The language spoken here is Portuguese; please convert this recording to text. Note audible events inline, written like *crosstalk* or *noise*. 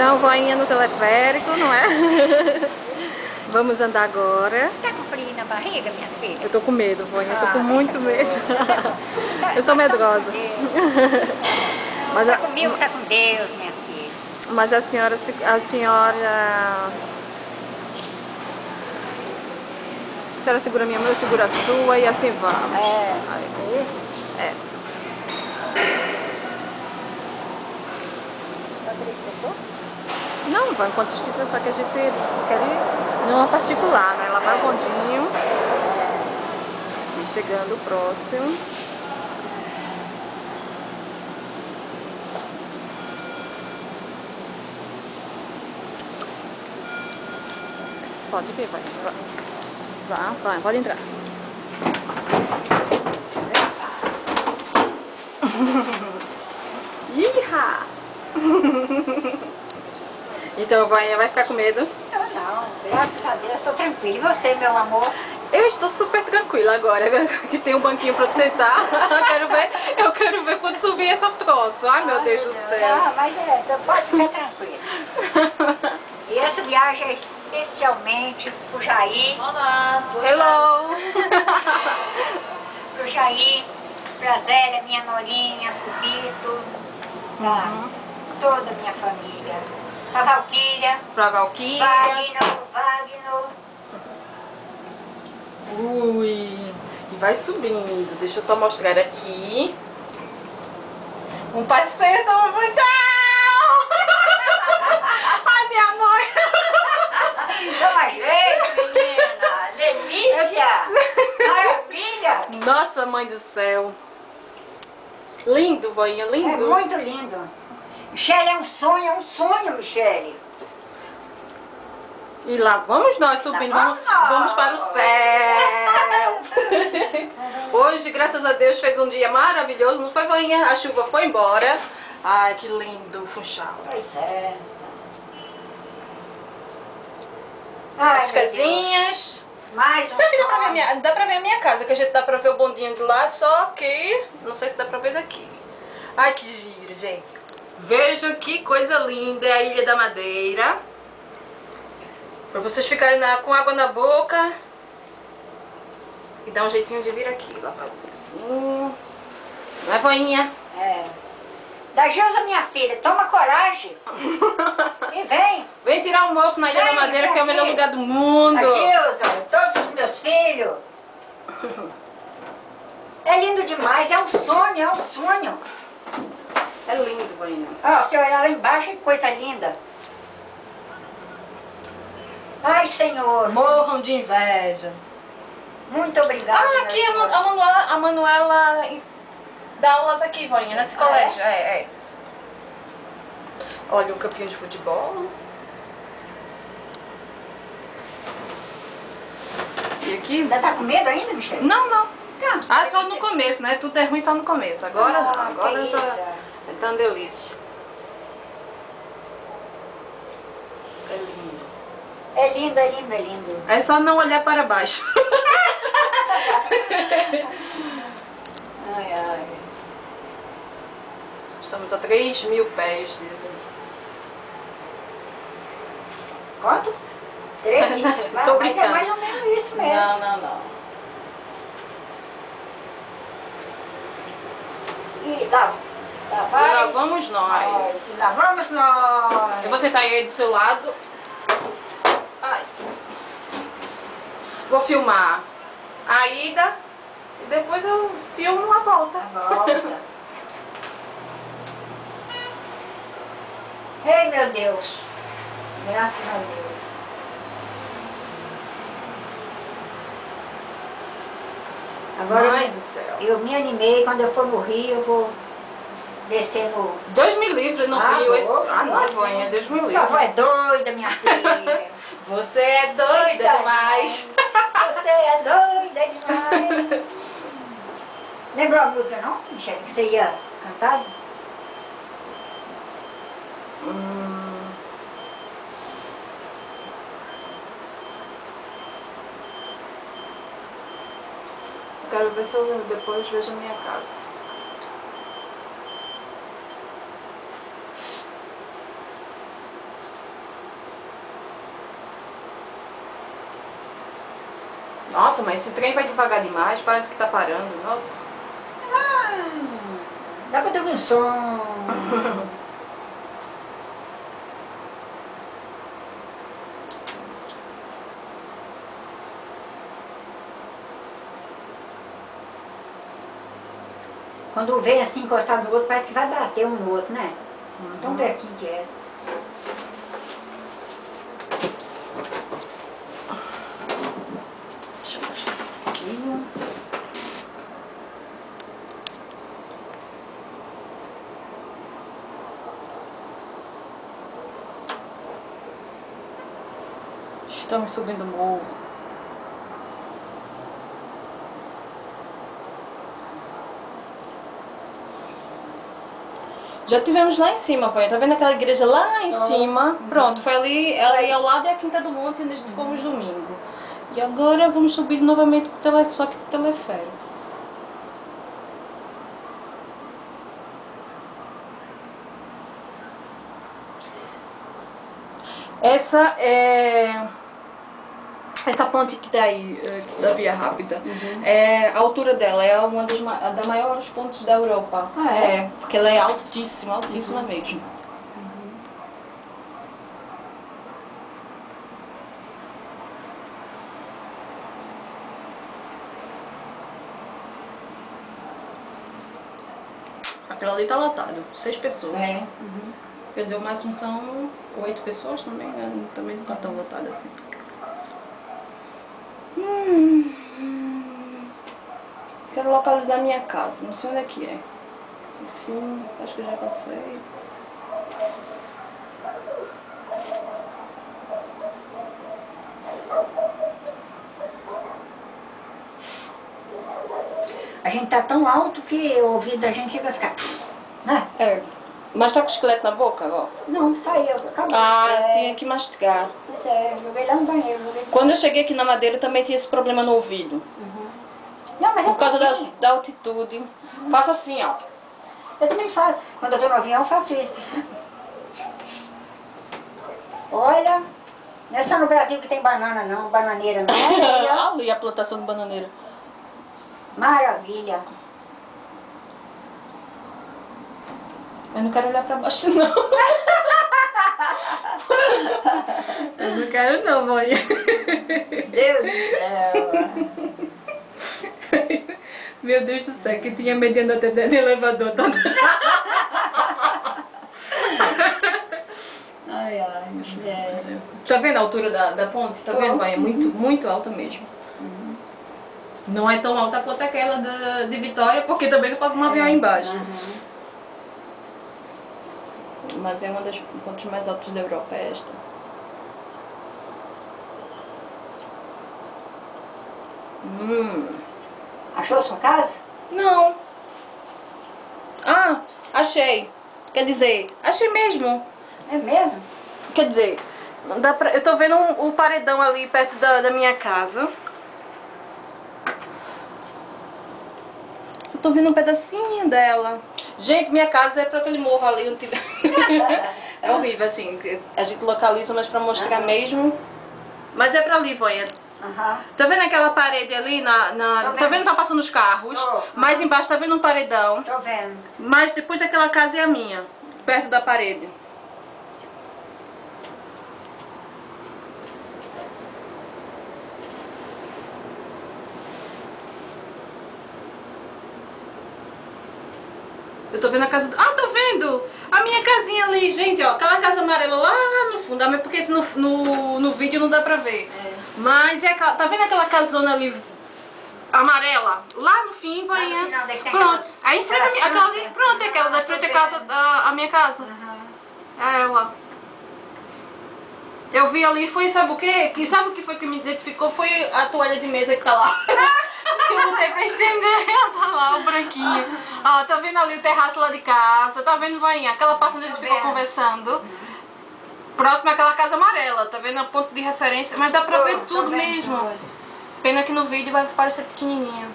Então, voinha no teleférico, não é? *laughs* Vamos andar agora. Você tá com frio na barriga, minha filha? Eu tô com medo, voinha. Eu tô Ah, com muito deixa medo. Você tá- Eu sou medrosa. *laughs* Mas Tá a, comigo, tá com Deus, minha filha. mas a senhora, se- a senhora... A senhora segura a minha mão, eu seguro a sua e assim vamos. É. Aí, É. Não, vai enquanto esqueça, só que a gente quer ir numa particular, né? Vai o bondinho. E chegando próximo. Pode vir, vai. Vai, vai pode entrar. Então, vai, vai ficar com medo? Eu não, graças a Deus, estou tranquila. E você, meu amor? Eu estou super tranquila agora, que tem um banquinho pra te sentar. *laughs* quero ver, eu quero ver quando subir essa troço. Ai, meu Deus do céu. Ah, mas é, então pode ficar tranquila. E essa viagem é especialmente pro Jair, Olá, Hello! *laughs* pro Jair, pra Zélia, minha norinha, pro Vitor, pra toda a minha família. Pra Valquíria, pra Valkyria. Wagner, Wagner. Ui! E vai subindo. Deixa eu só mostrar aqui. Um passeio sobre o céu! *laughs* Ai, minha mãe! Toma jeito, menina! Delícia! Maravilha! Nossa, mãe do céu! Lindo, voinha, É lindo! muito lindo. Michele é um sonho, é um sonho, Michele. E lá vamos nós subindo, vamos, vamos para o céu! *laughs* Hoje, graças a Deus, fez um dia maravilhoso, não foi, voinha? A chuva foi embora. Ai, que lindo, Funchal. Pois é. Ai, As casinhas. Mais um Sabe, dá pra, ver minha, dá pra ver a minha casa, que a gente dá pra ver o bondinho de lá, só que não sei se dá pra ver daqui. Ai, que giro, gente. Vejam que coisa linda, é a Ilha da Madeira. Pra vocês ficarem na- com água na boca. E dá um jeitinho de vir aqui, lá pra assim. Não é, voinha? É. Da Gilza, minha filha, toma coragem *laughs* e vem. Vem tirar um mofo na Ilha da Vem, Madeira, que é o melhor lugar do mundo. A Gilza, todos os meus filhos. *laughs* É lindo demais, é um sonho, é um sonho. É lindo, voinha. Ó, se olhar lá embaixo, que coisa linda. Ai, Senhor, Morram de inveja. muito obrigada. Ah, aqui a, a Manuela, a Manuela dá aulas aqui, voinha, nesse Ah, colégio. É? é, Olha, um campinho de futebol. E aqui? Ainda tá com medo ainda, Michelle? Não, não. Não. Ah, só no começo, né? Tudo é ruim só no começo. Agora, Ah, agora tá, tá uma delícia. É lindo. É lindo, é lindo, é lindo. É só não olhar para baixo. *laughs* ai, ai. Estamos a 3 mil pés de... Quanto? Três? Mas- *laughs* Tô Mas é brincando. mais ou menos isso mesmo. Não, não, não. E lá, lá E vai. lá vamos nós. Lá vamos nós. Eu vou sentar aí do seu lado. Ai. Vou filmar a ida e depois eu filmo a volta. A volta. *laughs* Ei, meu Deus. Graças a Deus. Agora eu Mãe me- do céu. eu me animei, quando eu for no Rio, eu vou descer no... Deus me livre no Ah, Rio. vou. Ah, não, vou voinha, sim. Deus me Sua avó livre. é doida, minha *laughs* filha. Você é doida demais. Você é doida demais. Lembrou a música, não, Michele, que você ia cantar? Hum. Quero ver se eu depois vejo a minha casa. Nossa, mas esse trem vai devagar demais, parece que tá parando. Nossa. Ah, dá pra dormir um som. Quando vem assim encostar no outro, parece que vai bater um no outro, né? Tão pertinho que é. Estamos subindo o morro. Já tivemos lá em cima, foi. Tá vendo aquela igreja lá em cima? Pronto, foi ali, ela aí ao lado é a Quinta do Monte, onde fomos domingo. E agora vamos subir novamente pro só que teleférico. Essa é essa ponte que tá aí, eh, da Via Rápida, é, a altura dela é uma das ma- das maiores pontes da Europa. Ah, é? porque ela é altíssima, altíssima mesmo. Aquela ali tá lotado, seis pessoas. É. Quer dizer, o máximo são oito pessoas também, né? também não tá tão lotado assim. Quero localizar minha casa, não sei onde é que é. Sim, acho que eu já passei. A gente tá tão alto que o ouvido da gente vai ficar. Né? É. Mas tá com o esqueleto na boca, ó. Não, saiu, acabou. Ah, eu é, tinha que mastigar. Pois é, joguei lá no banheiro. Quando eu cheguei aqui na madeira também tinha esse problema no ouvido. Não, mas é Por causa da, da altitude. Faça assim, ó. Eu também faço. Quando eu tô no avião, eu faço isso. Olha, não é só no Brasil que tem banana, não, bananeira, não. *laughs* Olha, ó. Ali a plantação de bananeira. Maravilha. Eu não quero olhar pra baixo, não. *laughs* Eu não quero, não, mãe. Deus do céu. Meu Deus do céu, que tinha medo de andar até dentro do elevador. Tá? Ai, ai, é. tá vendo a altura da, da ponte? Tá Tô. vendo, mãe? É muito, muito alta mesmo. Não é tão alta quanto aquela da, de Vitória, porque também não passa um avião aí embaixo. Uhum. Mas é uma das pontes mais altas da Europa, é esta. Hum. Achou a sua casa? Não. Ah, achei. Quer dizer, achei mesmo. É mesmo? Quer dizer, dá pra, eu tô vendo um- o paredão ali perto da, da minha casa. Só tô vendo um pedacinho dela. Gente, minha casa é pra aquele morro ali. onde *laughs* é horrível, assim. A gente localiza, mas pra mostrar mesmo. Mas é pra ali, Vânia. Aham. Tá vendo aquela parede ali na. na- tá vendo. que tá passando os carros? Tô. Mais embaixo tá vendo um paredão. Tô vendo. Mas depois daquela casa é a minha. Perto da parede. Eu tô vendo a casa do... Ah, tô vendo! A minha casinha ali, gente, ó. Aquela casa amarela lá no fundo. Ah, mas porque no, no, no vídeo não dá pra ver. Mas é aquela... Tá vendo aquela casona ali amarela? Lá no fim vai... No final, daí tem Pronto. Aí em frente a Aquela ali... frutas. Pronto, é aquela da frente à casa da a minha casa. Aham. É ela. Eu vi ali, foi, sabe o quê? Que sabe o que foi que me identificou? Foi a toalha de mesa que tá lá. *laughs* que eu botei pra estender, *laughs* ela tá lá, o branquinho. Ó, tá vendo ali o terraço lá de casa, tá vendo, Vainha? Aquela parte onde a gente ficou conversando. Próximo àquela casa amarela, tá vendo? É um ponto de referência, mas dá pra Tô, ver tudo mesmo. Pena que no vídeo vai parecer pequenininho.